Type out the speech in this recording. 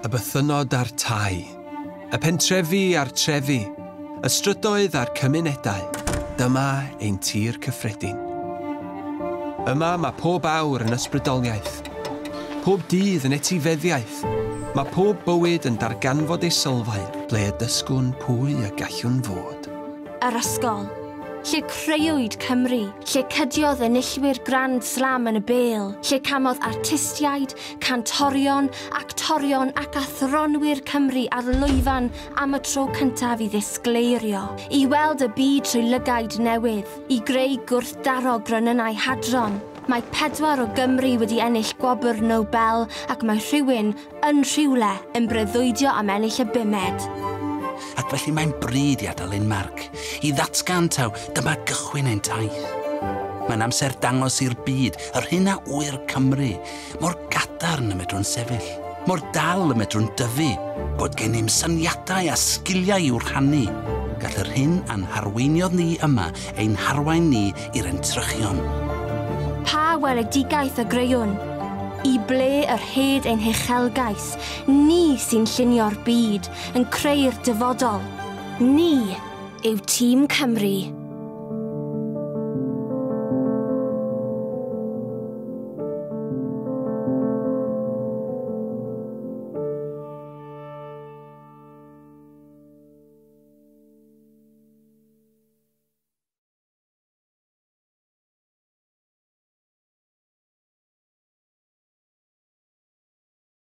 y bythynod a'r tai, y pentrefi a'r trefi, y strydoedd a'r cymunedau. Dyma ein tir cyffredin. Yma mae pob awr yn ysbrydoliaeth, pob dydd yn etifeddiaeth. Mae pob bywyd yn darganfod ei sylfaen, ble y dysgwn pwy y gallwn fod. Yr ysgol lle creuwyd Cymru, lle cydiodd enillwyr Grand Slam yn y bel, lle camodd artistiaid, cantorion, actorion ac athronwyr Cymru ar lwyfan am y tro cyntaf i ddisgleirio, i weld y byd trwy lygaid newydd, i greu gwrthdaro grynynau hadron, Mae pedwar o Gymru wedi ennill gwobr Nobel ac mae rhywun yn rhywle yn breuddwydio am ennill y bumed ac felly mae'n bryd i adael ein marc, i ddatgan taw dyma gychwyn ein taith. Mae'n amser dangos i'r byd, yr hyn a wyr Cymru, mor gadarn y medrwn sefyll, mor dal y medrwn dyfu, bod gen i'n syniadau a sgiliau i'w rhannu. Gall yr hyn a'n harweiniodd ni yma ein harwain ni i'r entrychion. Pa weledigaeth y greuwn? i ble yr hed ein hechelgais, ni sy'n llunio'r byd, yn creu'r dyfodol. Ni yw Tîm Cymru.